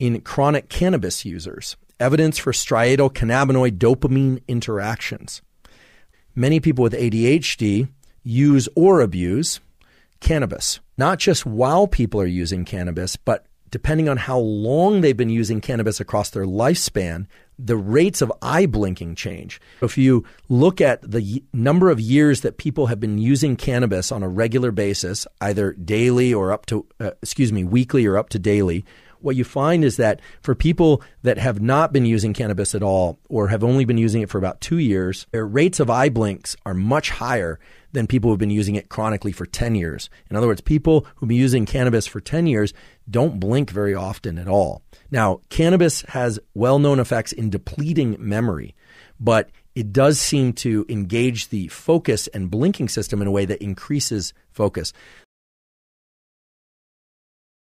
in chronic cannabis users, evidence for striatal cannabinoid dopamine interactions. Many people with ADHD use or abuse cannabis, not just while people are using cannabis, but depending on how long they've been using cannabis across their lifespan, the rates of eye blinking change. If you look at the number of years that people have been using cannabis on a regular basis, either daily or up to, uh, excuse me, weekly or up to daily, what you find is that for people that have not been using cannabis at all or have only been using it for about two years, their rates of eye blinks are much higher than people who've been using it chronically for 10 years. In other words, people who've been using cannabis for 10 years don't blink very often at all. Now, cannabis has well known effects in depleting memory, but it does seem to engage the focus and blinking system in a way that increases focus.